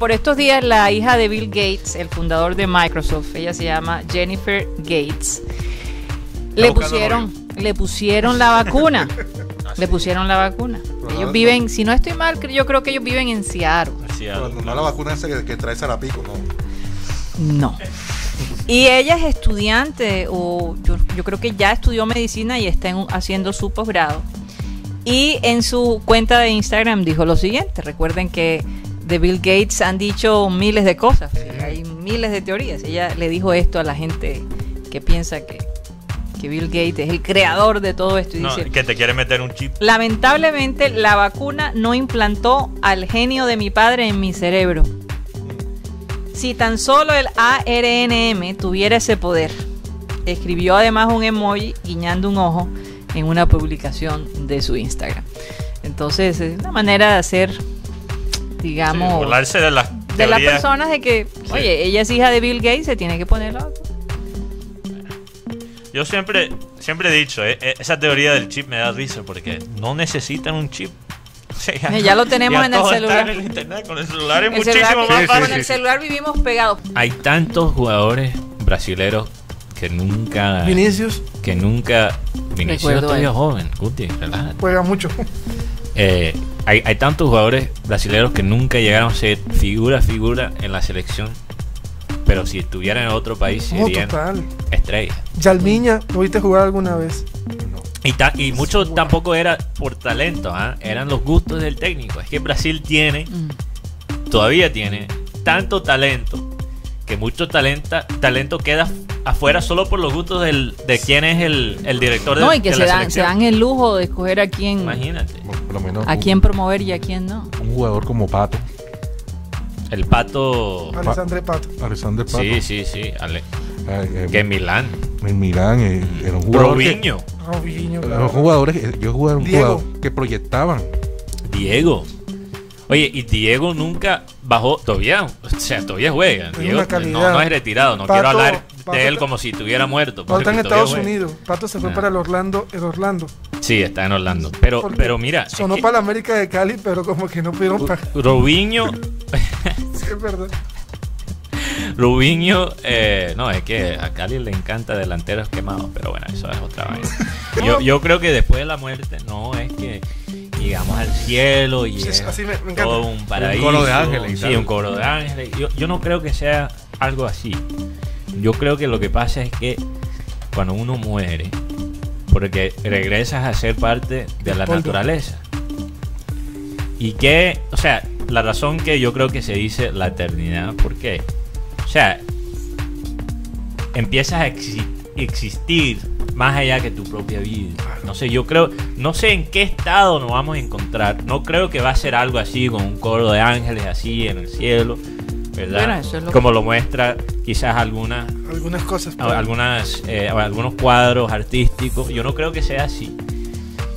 por estos días la hija de Bill Gates, el fundador de Microsoft, ella se llama Jennifer Gates, le pusieron, le pusieron la vacuna. le pusieron la vacuna. Ellos viven, si no estoy mal, yo creo que ellos viven en Seattle. No, la vacuna esa que, que trae Sarapico, no. No. Y ella es estudiante, o yo, yo creo que ya estudió medicina y está haciendo su posgrado. Y en su cuenta de Instagram dijo lo siguiente, recuerden que de Bill Gates han dicho miles de cosas, hay miles de teorías. Ella le dijo esto a la gente que piensa que, que Bill Gates es el creador de todo esto. Y no, que te quiere meter un chip. Lamentablemente la vacuna no implantó al genio de mi padre en mi cerebro. Si tan solo el ARNM tuviera ese poder, escribió además un emoji guiñando un ojo en una publicación de su Instagram. Entonces es una manera de hacer, digamos, de las de las personas de que, oye, ella es hija de Bill Gates, se tiene que poner la Yo siempre, siempre he dicho, eh, eh, esa teoría del chip me da risa porque no necesitan un chip ya, lo tenemos en el celular. En el internet, con el celular es muchísimo más fácil. Con el celular vivimos pegados. Hay tantos jugadores brasileros que nunca. Vinicius. Que nunca. Vinicius todavía joven, Guti, Juega mucho. Eh, hay, hay tantos jugadores brasileños que nunca llegaron a ser figura a figura en la selección. Pero si estuvieran en otro país serían estrellas. Yalmiña, ¿lo viste jugar alguna vez? Y, y mucho tampoco era por talento, ¿ah? eran los gustos del técnico. Es que Brasil tiene, mm. todavía tiene, tanto talento que mucho talento, talento queda afuera solo por los gustos del, de quién es el, el director de No, y que se, dan, se dan el lujo de escoger a quién, Imagínate. a quién promover y a quién no. Un jugador como Pato. El Pato. Alexandre Pato. Alexandre Pato. Sí, sí, sí. Ale, eh, que en Milán. En Milán eh, era un jugador. Robinho. Robinho, Los jugadores, yo jugué un jugador que proyectaban. Diego. Oye, y Diego nunca bajó, todavía, o sea, todavía juega. Diego no, no, es retirado, no quiero hablar de él como si estuviera muerto. Pato está en Estados Unidos. Pato se fue ah. para el Orlando, el Orlando. Sí, está en Orlando. Pero, pero mira. Sonó para la América de Cali, pero como que no pudieron pagar. Robinho. sí, es verdad. Rubiño, eh, no, es que a Cali le encanta delanteros quemados, pero bueno, eso es otra vaina. Yo, yo creo que después de la muerte no es que llegamos al cielo y todo un paraíso. Un coro de ángeles. Sí, un coro de ángeles. Yo, yo no creo que sea algo así. Yo creo que lo que pasa es que cuando uno muere, porque regresas a ser parte de la naturaleza. Y que, o sea, la razón que yo creo que se dice la eternidad, ¿por qué? O sea, empiezas a existir más allá que tu propia vida. No sé, yo creo, no sé en qué estado nos vamos a encontrar. No creo que va a ser algo así con un coro de ángeles así en el cielo, ¿verdad? Como lo muestra quizás algunas algunas cosas, algunas eh, algunos cuadros artísticos. Yo no creo que sea así.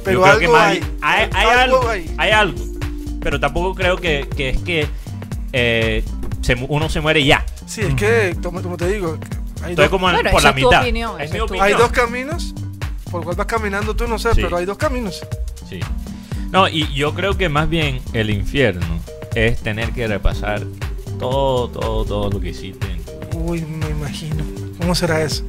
Pero yo creo que hay, hay, algo, hay. algo, pero tampoco creo que, que es que eh, uno se muere ya. Sí, es que, como, te digo, hay dos, como por la mitad. Hay dos caminos por cuál vas caminando tú, no sé, pero hay dos caminos. Sí. No, y yo creo que más bien el infierno es tener que repasar todo, todo, todo lo que hiciste. Uy, me imagino. ¿Cómo será eso?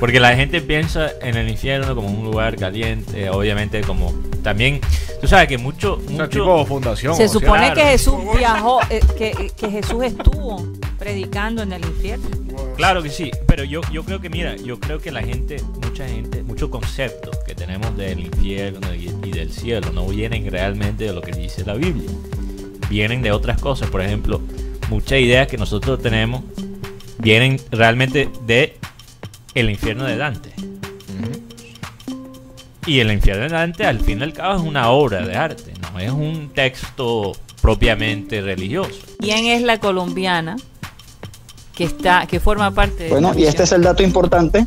Porque la gente piensa en el infierno como un lugar caliente, obviamente como también, tú sabes que mucho... mucho fundación. Se supone que Jesús viajó, eh, que, que Jesús estuvo predicando en el infierno. Claro que sí, pero yo, yo creo que, mira, yo creo que la gente, mucha gente, muchos conceptos que tenemos del infierno y, del cielo no vienen realmente de lo que dice la Biblia. Vienen de otras cosas, por ejemplo, muchas ideas que nosotros tenemos vienen realmente de el infierno de Dante. Y el infierno de Dante, al fin y al cabo, es una obra de arte, no es un texto propiamente religioso. ¿Quién es la colombiana que está que forma parte de Bueno, y este es el dato importante.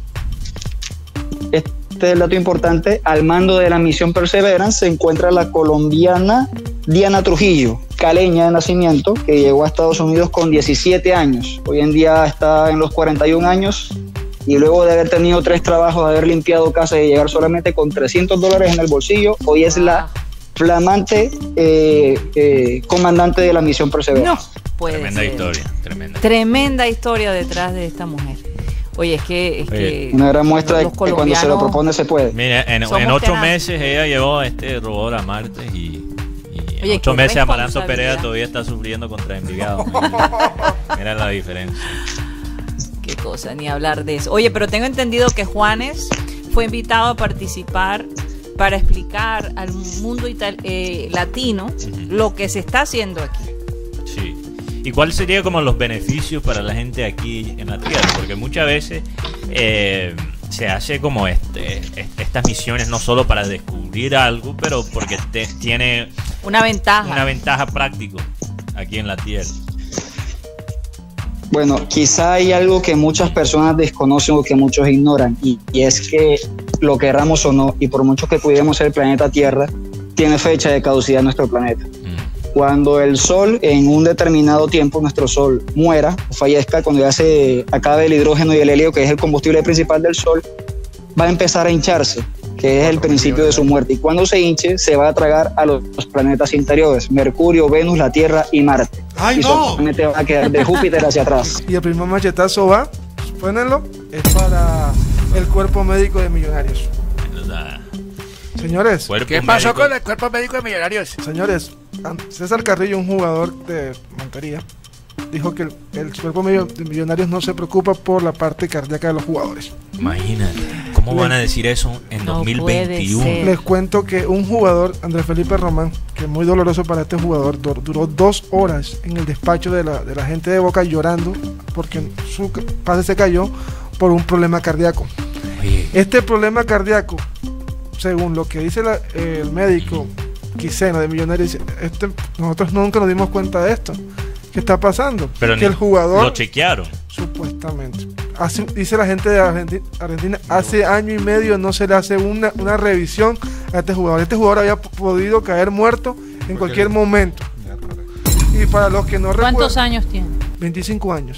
Este es el dato importante. Al mando de la misión Perseverance se encuentra la colombiana Diana Trujillo, caleña de nacimiento, que llegó a Estados Unidos con 17 años. Hoy en día está en los 41 años y luego de haber tenido tres trabajos, de haber limpiado casa y llegar solamente con 300 dólares en el bolsillo, hoy es la flamante eh, eh, comandante de la misión No, Perseverance. puede Tremenda ser. historia, tremenda. Tremenda historia detrás de esta mujer. Oye, es que, es Oye, que Una gran muestra de que cuando se lo propone se puede. Mira, en, ocho tenaces. meses ella llevó a este robot a Marte y, Oye, ocho meses Amaranto. Perea todavía está sufriendo contra Envigado. Mira, la diferencia. Qué cosa, ni hablar de eso. Oye, pero tengo entendido que Juanes fue invitado a participar para explicar al mundo ital- eh, latino lo que se está haciendo aquí. Sí. ¿Y cuál sería como los beneficios para la gente aquí en la Tierra? Porque muchas veces eh, se hace como este, est- estas misiones no solo para descubrir algo, pero porque te- tiene Una ventaja. una ventaja práctica aquí en la Tierra. Bueno, quizá hay algo que muchas personas desconocen o que muchos ignoran, y, y es que lo querramos o no, y por mucho que cuidemos el planeta Tierra, tiene fecha de caducidad nuestro planeta. Cuando el Sol en un determinado tiempo, nuestro Sol muera o fallezca, cuando ya se acabe el hidrógeno y el helio, que es el combustible principal del Sol, va a empezar a hincharse, que es el principio de su muerte. Y cuando se hinche, se va a tragar a los, planetas interiores, Mercurio, Venus, la Tierra y Marte. ¡Ay, y no! solamente va a quedar de Júpiter hacia atrás. Y el primer machetazo va, suponenlo, es para el cuerpo médico de millonarios. Señores, ¿Qué pasó médico. con el cuerpo médico de millonarios? señores, César Carrillo, un jugador de Montería, dijo que el, el cuerpo medio- de millonarios no se preocupa por la parte cardíaca de los jugadores. Imagínate, ¿cómo van a decir eso en No puede 2021? ser. Les cuento que un jugador, Andrés Felipe Román, que es muy doloroso para este jugador, dur- duró dos horas en el despacho de la, de la gente de Boca llorando porque su pase se cayó por un problema cardíaco. Oye, Este problema cardíaco, según lo que dice la- el médico Quiseno de Millonarios, este- nosotros nunca nos dimos cuenta de esto. ¿Qué está pasando? pero que ni- el jugador, lo chequearon. supuestamente, hace- dice la gente de Argenti- Argentina, hace año y medio no se le hace una, una revisión a este jugador. Este jugador había podido caer muerto en cualquier momento. Y para los que no ¿Cuántos recuerdan, años tiene? 25 años.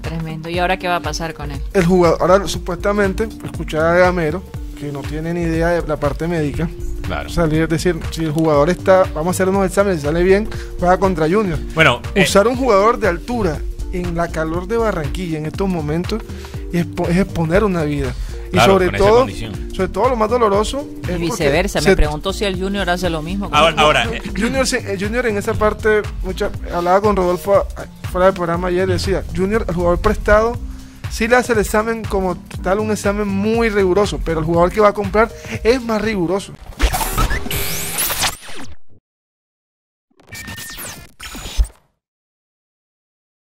Tremendo. ¿Y ahora qué va a pasar con él? El jugador, ahora supuestamente, escuchar a Gamero, que no tiene ni idea de la parte médica, Claro. salir, es decir, si el jugador está, vamos a hacer unos exámenes, si sale bien, juega contra Junior. Bueno, eh, Usar un jugador de altura en la calor de Barranquilla en estos momentos es, expo- es exponer una vida. Y Claro, sobre todo, sobre todo lo más doloroso es Y viceversa. se- Me pregunto si el Junior hace lo mismo. ahora, Junior, eh, Junior en esa parte, mucha, hablaba con Rodolfo ah, fuera del programa ayer, decía, Junior, el jugador prestado, sí le hace el examen como tal, un examen muy riguroso, pero el jugador que va a comprar es más riguroso.